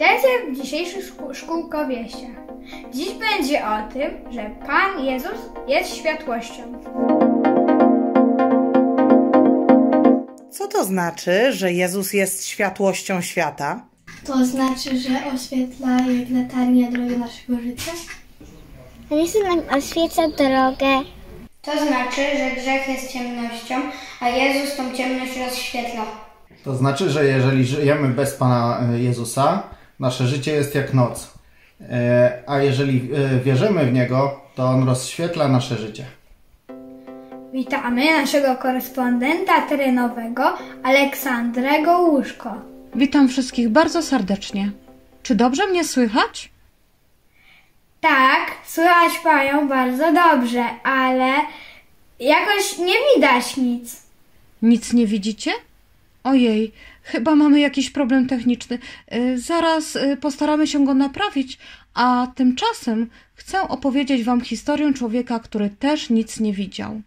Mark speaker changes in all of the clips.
Speaker 1: Witajcie w dzisiejszych szkół szkółkowieściach. Dziś będzie o tym, że Pan Jezus jest światłością.
Speaker 2: Co to znaczy, że Jezus jest światłością świata?
Speaker 3: To znaczy, że oświetla jak latarnia drogę naszego życia?
Speaker 4: Jezus nam oświeca drogę.
Speaker 1: To znaczy, że grzech jest ciemnością, a Jezus tą ciemność rozświetla.
Speaker 5: To znaczy, że jeżeli żyjemy bez Pana Jezusa, nasze życie jest jak noc. E, A jeżeli e, wierzymy w Niego, to On rozświetla nasze życie.
Speaker 1: Witamy naszego korespondenta terenowego Aleksandrego Łuszko.
Speaker 6: Witam wszystkich bardzo serdecznie. Czy dobrze mnie słychać?
Speaker 1: Tak, słychać Panią bardzo dobrze, ale jakoś nie widać nic.
Speaker 6: Nic nie widzicie? Ojej, chyba mamy jakiś problem techniczny. Y, Zaraz y, postaramy się go naprawić, a tymczasem chcę opowiedzieć Wam historię człowieka, który też nic nie widział.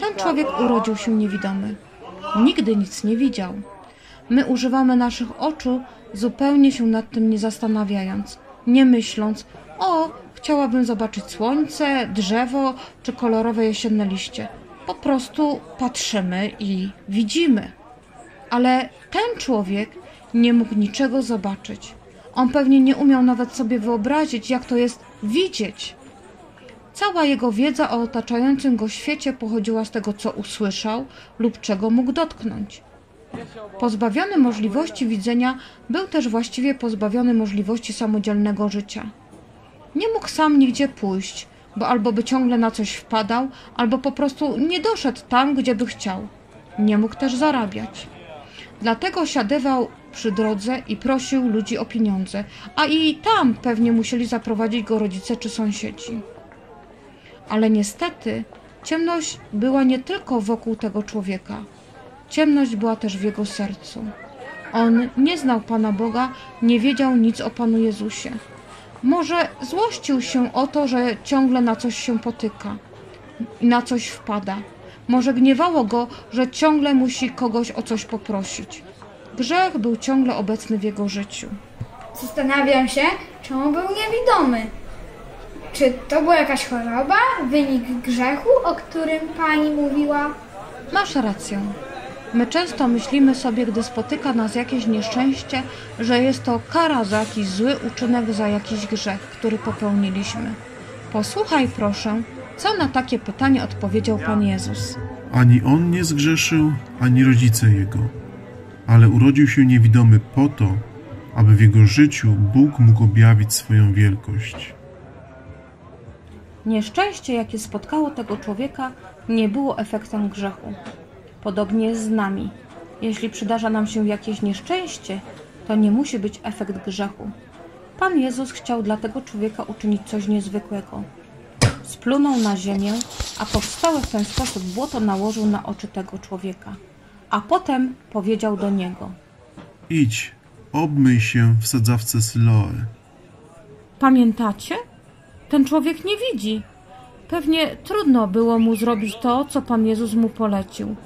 Speaker 6: Ten człowiek urodził się niewidomy. Nigdy nic nie widział. My używamy naszych oczu, zupełnie się nad tym nie zastanawiając, nie myśląc, o, chciałabym zobaczyć słońce, drzewo czy kolorowe jesienne liście. Po prostu patrzymy i widzimy. Ale ten człowiek nie mógł niczego zobaczyć. On pewnie nie umiał nawet sobie wyobrazić, jak to jest widzieć. Cała jego wiedza o otaczającym go świecie pochodziła z tego, co usłyszał lub czego mógł dotknąć. Pozbawiony możliwości widzenia, był też właściwie pozbawiony możliwości samodzielnego życia. Nie mógł sam nigdzie pójść, bo albo by ciągle na coś wpadał, albo po prostu nie doszedł tam, gdzie by chciał. Nie mógł też zarabiać. Dlatego siadywał przy drodze i prosił ludzi o pieniądze, a i tam pewnie musieli zaprowadzić go rodzice czy sąsiedzi. Ale niestety ciemność była nie tylko wokół tego człowieka. Ciemność była też w jego sercu. On nie znał Pana Boga, nie wiedział nic o Panu Jezusie. Może złościł się o to, że ciągle na coś się potyka i na coś wpada. Może gniewało go, że ciągle musi kogoś o coś poprosić. Grzech był ciągle obecny w jego życiu.
Speaker 1: Zastanawiam się, czemu był niewidomy. Czy to była jakaś choroba, wynik grzechu, o którym Pani mówiła?
Speaker 6: Masz rację. My często myślimy sobie, gdy spotyka nas jakieś nieszczęście, że jest to kara za jakiś zły uczynek, za jakiś grzech, który popełniliśmy. Posłuchaj proszę, co na takie pytanie odpowiedział Pan Jezus.
Speaker 7: Ani on nie zgrzeszył, ani rodzice jego, ale urodził się niewidomy po to, aby w jego życiu Bóg mógł objawić swoją wielkość.
Speaker 6: Nieszczęście, jakie spotkało tego człowieka, nie było efektem grzechu. Podobnie jest z nami. Jeśli przydarza nam się jakieś nieszczęście, to nie musi być efekt grzechu. Pan Jezus chciał dla tego człowieka uczynić coś niezwykłego. Splunął na ziemię, a powstałe w ten sposób błoto nałożył na oczy tego człowieka. A potem powiedział do niego:
Speaker 7: Idź, obmyj się w sadzawce Siloe.
Speaker 6: Pamiętacie? Ten człowiek nie widzi. Pewnie trudno było mu zrobić to, co Pan Jezus mu polecił.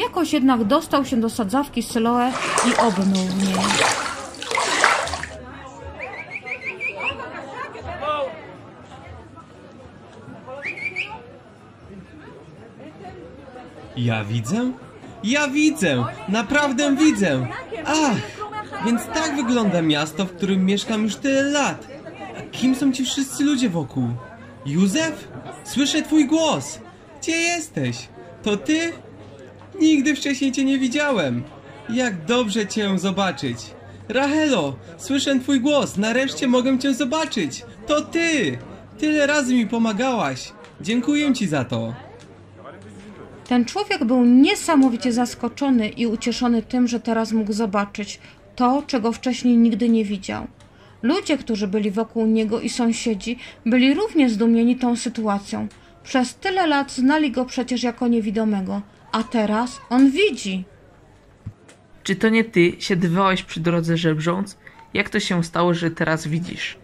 Speaker 6: Jakoś jednak dostał się do sadzawki Siloe i obmył w niej.
Speaker 8: Ja widzę? Ja widzę! Naprawdę widzę! Ach! Więc tak wygląda miasto, w którym mieszkam już tyle lat. A kim są ci wszyscy ludzie wokół? Józef? Słyszę twój głos! Gdzie jesteś? To ty? Nigdy wcześniej cię nie widziałem. Jak dobrze cię zobaczyć. Rachelo, słyszę twój głos. Nareszcie mogę cię zobaczyć. To ty! Tyle razy mi pomagałaś. Dziękuję ci za to.
Speaker 6: Ten człowiek był niesamowicie zaskoczony i ucieszony tym, że teraz mógł zobaczyć to, czego wcześniej nigdy nie widział. Ludzie, którzy byli wokół niego i sąsiedzi, byli równie zdumieni tą sytuacją. Przez tyle lat znali go przecież jako niewidomego, a teraz on widzi.
Speaker 9: Czy to nie ty siedywałeś przy drodze żebrząc? Jak to się stało, że teraz widzisz?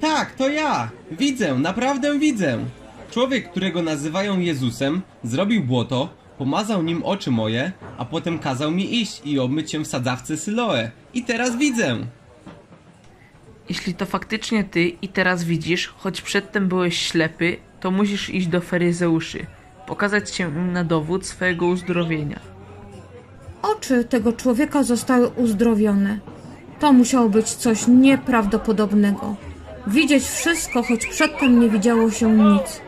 Speaker 8: Tak, to ja. Widzę, naprawdę widzę. Człowiek, którego nazywają Jezusem, zrobił błoto, Pomazał nim oczy moje, a potem kazał mi iść i obmyć się w sadzawce Syloe. I teraz widzę.
Speaker 9: Jeśli to faktycznie ty i teraz widzisz, choć przedtem byłeś ślepy, to musisz iść do faryzeuszy, pokazać się im na dowód swojego uzdrowienia.
Speaker 6: Oczy tego człowieka zostały uzdrowione. To musiało być coś nieprawdopodobnego. Widzieć wszystko, choć przedtem nie widziało się nic.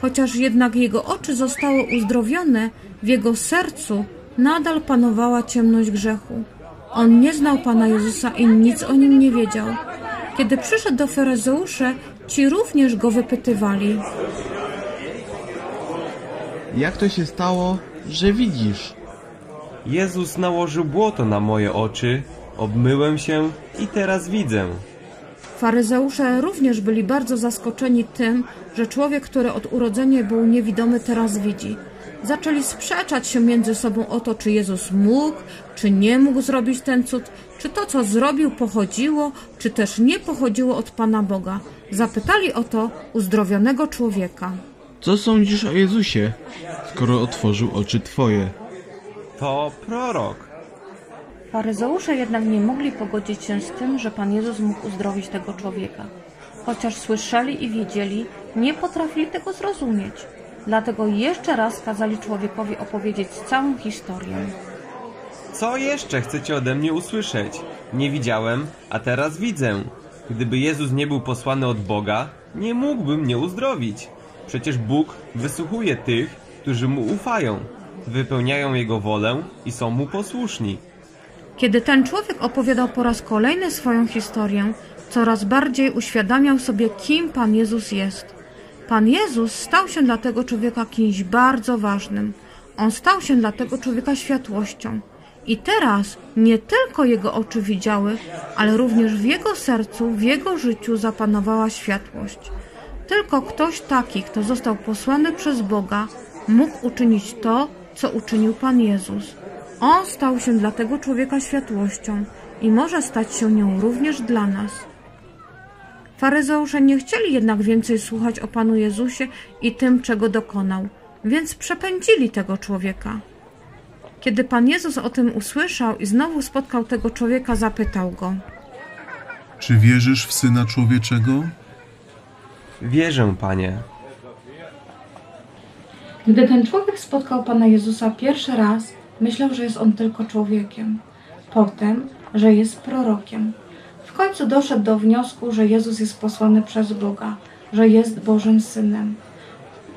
Speaker 6: Chociaż jednak jego oczy zostały uzdrowione, w jego sercu nadal panowała ciemność grzechu. On nie znał Pana Jezusa i nic o nim nie wiedział. Kiedy przyszedł do faryzeuszy, ci również go wypytywali.
Speaker 10: Jak to się stało, że widzisz?
Speaker 8: Jezus nałożył błoto na moje oczy, obmyłem się i teraz widzę.
Speaker 6: Faryzeusze również byli bardzo zaskoczeni tym, że człowiek, który od urodzenia był niewidomy, teraz widzi. Zaczęli sprzeczać się między sobą o to, czy Jezus mógł, czy nie mógł zrobić ten cud, czy to, co zrobił, pochodziło, czy też nie pochodziło od Pana Boga. Zapytali o to uzdrowionego człowieka.
Speaker 10: Co sądzisz o Jezusie, skoro otworzył oczy twoje?
Speaker 8: To prorok.
Speaker 6: Faryzeusze jednak nie mogli pogodzić się z tym, że Pan Jezus mógł uzdrowić tego człowieka. Chociaż słyszeli i wiedzieli, nie potrafili tego zrozumieć. Dlatego jeszcze raz kazali człowiekowi opowiedzieć całą historię.
Speaker 8: Co jeszcze chcecie ode mnie usłyszeć? Nie widziałem, a teraz widzę. Gdyby Jezus nie był posłany od Boga, nie mógłby mnie uzdrowić. Przecież Bóg wysłuchuje tych, którzy mu ufają, wypełniają jego wolę i są mu posłuszni.
Speaker 6: Kiedy ten człowiek opowiadał po raz kolejny swoją historię, coraz bardziej uświadamiał sobie, kim Pan Jezus jest. Pan Jezus stał się dla tego człowieka kimś bardzo ważnym. On stał się dla tego człowieka światłością. I teraz nie tylko jego oczy widziały, ale również w jego sercu, w jego życiu zapanowała światłość. Tylko ktoś taki, kto został posłany przez Boga, mógł uczynić to, co uczynił Pan Jezus. On stał się dla tego człowieka światłością i może stać się nią również dla nas. Faryzeusze nie chcieli jednak więcej słuchać o Panu Jezusie i tym, czego dokonał, więc przepędzili tego człowieka. Kiedy Pan Jezus o tym usłyszał i znowu spotkał tego człowieka, zapytał go:
Speaker 7: Czy wierzysz w Syna Człowieczego?
Speaker 8: Wierzę, Panie.
Speaker 6: Gdy ten człowiek spotkał Pana Jezusa pierwszy raz, myślał, że jest on tylko człowiekiem, potem, że jest prorokiem. W końcu doszedł do wniosku, że Jezus jest posłany przez Boga, że jest Bożym Synem.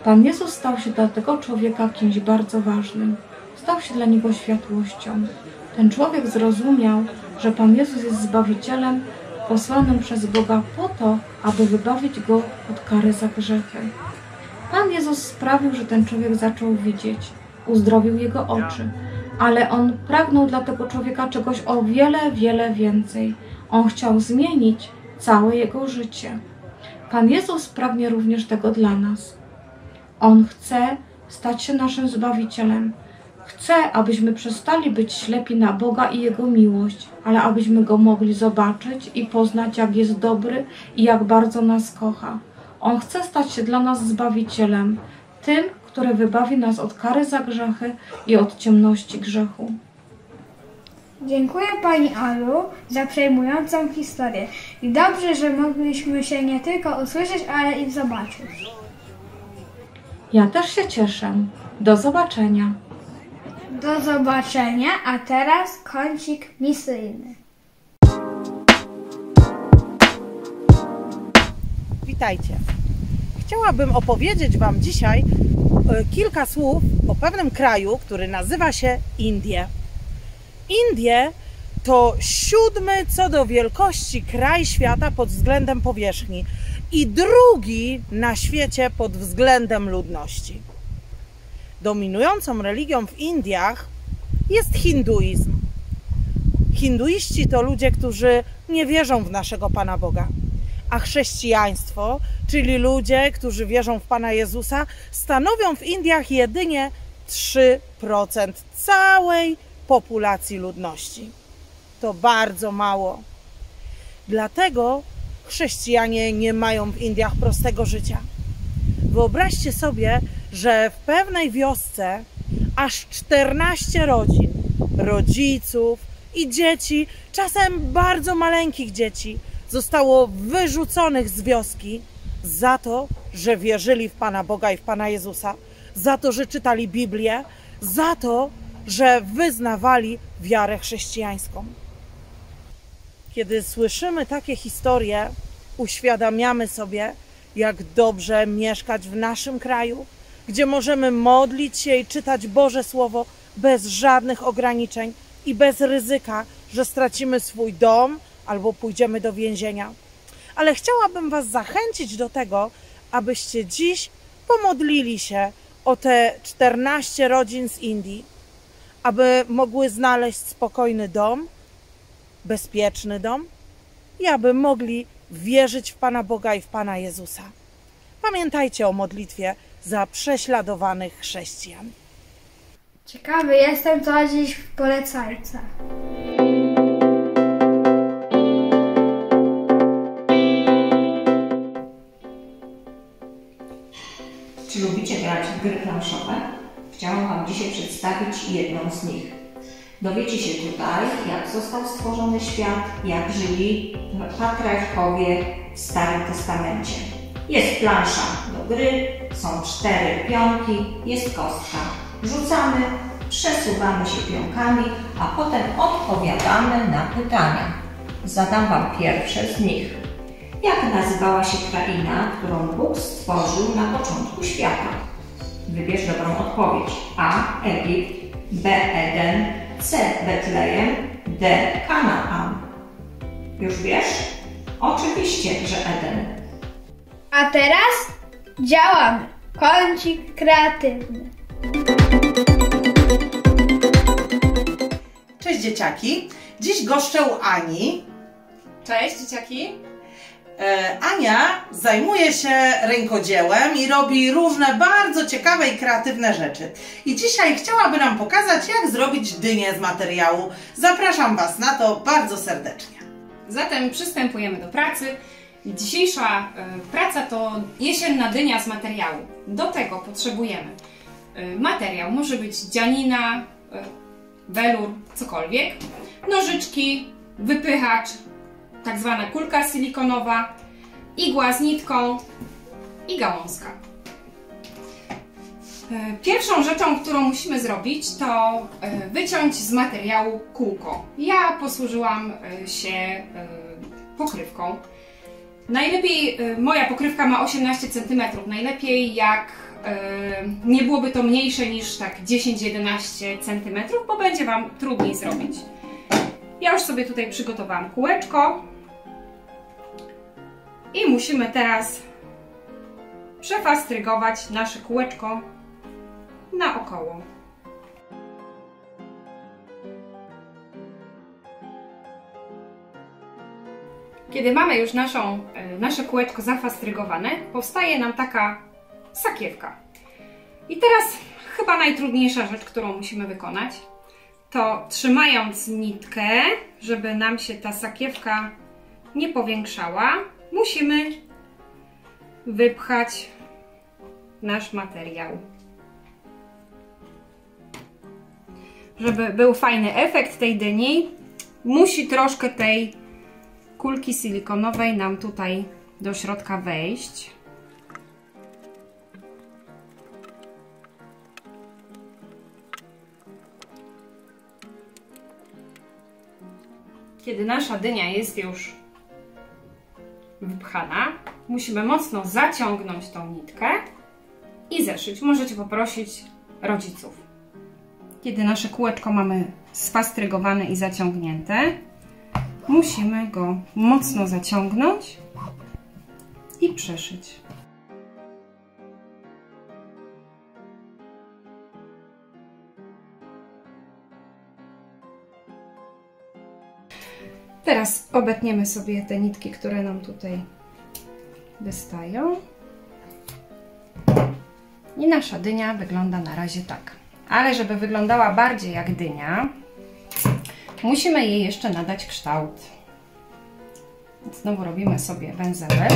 Speaker 6: Pan Jezus stał się dla tego człowieka kimś bardzo ważnym. Stał się dla niego światłością. Ten człowiek zrozumiał, że Pan Jezus jest Zbawicielem posłanym przez Boga po to, aby wybawić go od kary za grzechy. Pan Jezus sprawił, że ten człowiek zaczął widzieć, uzdrowił jego oczy, ale on pragnął dla tego człowieka czegoś o wiele, wiele więcej. On chciał zmienić całe jego życie. Pan Jezus pragnie również tego dla nas. On chce stać się naszym Zbawicielem. Chce, abyśmy przestali być ślepi na Boga i Jego miłość, ale abyśmy Go mogli zobaczyć i poznać, jak jest dobry i jak bardzo nas kocha. On chce stać się dla nas Zbawicielem, tym, który wybawi nas od kary za grzechy i od ciemności grzechu.
Speaker 1: Dziękuję Pani Alu za przejmującą historię. I dobrze, że mogliśmy się nie tylko usłyszeć, ale i zobaczyć.
Speaker 6: Ja też się cieszę. Do zobaczenia.
Speaker 1: Do zobaczenia, a teraz kącik misyjny.
Speaker 2: Witajcie. Chciałabym opowiedzieć Wam dzisiaj e, kilka słów o pewnym kraju, który nazywa się Indie. Indie to siódmy co do wielkości kraj świata pod względem powierzchni i drugi na świecie pod względem ludności. Dominującą religią w Indiach jest hinduizm. Hinduiści to ludzie, którzy nie wierzą w naszego Pana Boga a chrześcijaństwo, czyli ludzie, którzy wierzą w Pana Jezusa, stanowią w Indiach jedynie 3% całej populacji ludności. To bardzo mało. Dlatego chrześcijanie nie mają w Indiach prostego życia. Wyobraźcie sobie, że w pewnej wiosce aż 14 rodzin, rodziców i dzieci, czasem bardzo maleńkich dzieci, zostało wyrzuconych z wioski za to, że wierzyli w Pana Boga i w Pana Jezusa, za to, że czytali Biblię, za to, że wyznawali wiarę chrześcijańską. Kiedy słyszymy takie historie, uświadamiamy sobie, jak dobrze mieszkać w naszym kraju, gdzie możemy modlić się i czytać Boże Słowo bez żadnych ograniczeń i bez ryzyka, że stracimy swój dom albo pójdziemy do więzienia. Ale chciałabym Was zachęcić do tego, abyście dziś pomodlili się o te 14 rodzin z Indii, aby mogły znaleźć spokojny dom, bezpieczny dom i aby mogli wierzyć w Pana Boga i w Pana Jezusa. Pamiętajcie o modlitwie za prześladowanych chrześcijan.
Speaker 1: Ciekawy jestem, co dziś w polecajce.
Speaker 11: Czy lubicie grać w gry planszowe? Chciałam Wam dzisiaj przedstawić jedną z nich. Dowiecie się tutaj, jak został stworzony świat, jak żyli patriarchowie w Starym Testamencie. Jest plansza do gry, są cztery pionki, jest kostka. Rzucamy, przesuwamy się pionkami, a potem odpowiadamy na pytania. Zadam Wam pierwsze z nich. Jak nazywała się kraina, którą Bóg stworzył na początku świata? Wybierz dobrą odpowiedź. A. Egipt, B. Eden, C. Betlejem, D. Kanaan. Już wiesz? Oczywiście, że Eden.
Speaker 1: A teraz działamy. Kącik kreatywny.
Speaker 2: Cześć dzieciaki. Dziś goszczę u Ani.
Speaker 12: Cześć dzieciaki.
Speaker 2: E, Ania zajmuje się rękodziełem i robi różne bardzo ciekawe i kreatywne rzeczy. I dzisiaj chciałaby nam pokazać, jak zrobić dynię z materiału. Zapraszam Was na to bardzo serdecznie.
Speaker 12: Zatem przystępujemy do pracy. Dzisiejsza e, praca to jesienna dynia z materiału. Do tego potrzebujemy e, materiał, może być dzianina, e, welur, cokolwiek, nożyczki, wypychacz, tak zwana kulka silikonowa, igła z nitką i gałązka. Pierwszą rzeczą, którą musimy zrobić, to wyciąć z materiału kółko. Ja posłużyłam się pokrywką. Najlepiej, e, moja pokrywka ma 18 cm, najlepiej jak e, nie byłoby to mniejsze niż tak 10-11 cm, bo będzie Wam trudniej zrobić. Ja już sobie tutaj przygotowałam kółeczko i musimy teraz przefastrygować nasze kółeczko naokoło. Kiedy mamy już naszą, e, nasze kółeczko zafastrygowane, powstaje nam taka sakiewka. I teraz chyba najtrudniejsza rzecz, którą musimy wykonać, to trzymając nitkę, żeby nam się ta sakiewka nie powiększała, musimy wypchać nasz materiał. Żeby był fajny efekt tej dyni, musi troszkę tej kulki silikonowej nam tutaj do środka wejść. Kiedy nasza dynia jest już wypchana, musimy mocno zaciągnąć tą nitkę i zeszyć. Możecie poprosić rodziców. Kiedy nasze kółeczko mamy sfastrygowane i zaciągnięte, musimy go mocno zaciągnąć i przeszyć. Teraz obetniemy sobie te nitki, które nam tutaj wystają. I nasza dynia wygląda na razie tak. Ale żeby wyglądała bardziej jak dynia, musimy jej jeszcze nadać kształt. Znowu robimy sobie węzełek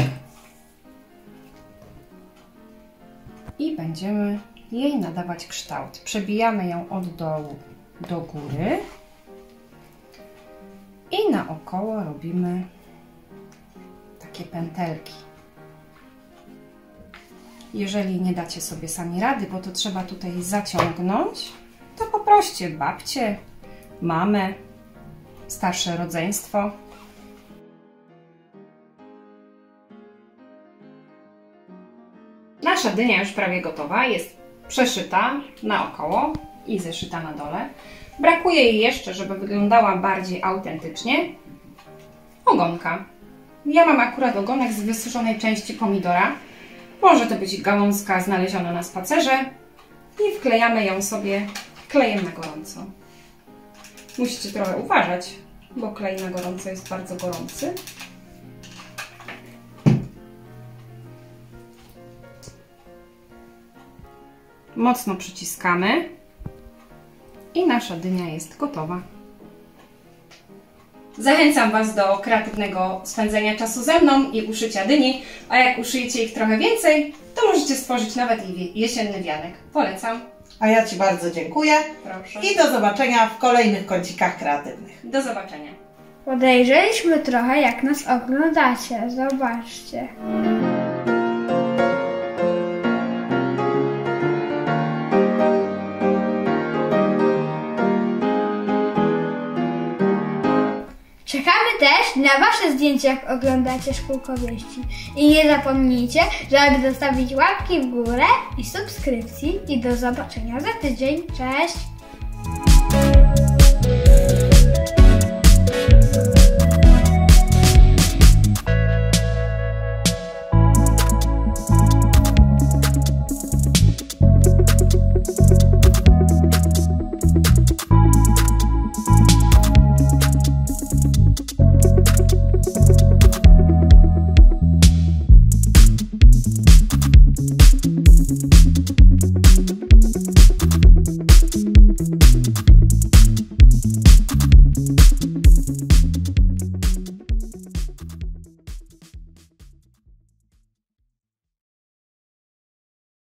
Speaker 12: i będziemy jej nadawać kształt. Przebijamy ją od dołu do góry i naokoło robimy takie pętelki. Jeżeli nie dacie sobie sami rady, bo to trzeba tutaj zaciągnąć, to poproście babcie, mamę, starsze rodzeństwo. Nasza dynia już prawie gotowa, jest przeszyta naokoło i zeszyta na dole. Brakuje jej jeszcze, żeby wyglądała bardziej autentycznie, ogonka. Ja mam akurat ogonek z wysuszonej części pomidora. Może to być gałązka znaleziona na spacerze i wklejamy ją sobie klejem na gorąco. Musicie trochę uważać, bo klej na gorąco jest bardzo gorący. Mocno przyciskamy i nasza dynia jest gotowa. Zachęcam Was do kreatywnego spędzenia czasu ze mną i uszycia dyni, a jak uszyjecie ich trochę więcej, to możecie stworzyć nawet i jesienny wianek. Polecam.
Speaker 2: A ja Ci bardzo dziękuję
Speaker 12: Proszę.
Speaker 2: i do zobaczenia w kolejnych kącikach kreatywnych.
Speaker 12: Do zobaczenia.
Speaker 1: Podejrzeliśmy trochę, jak nas oglądacie. Zobaczcie. Wasze zdjęcia, jak oglądacie Szkółko Wieści. I nie zapomnijcie, żeby zostawić łapki w górę i subskrypcji. I do zobaczenia za tydzień. Cześć!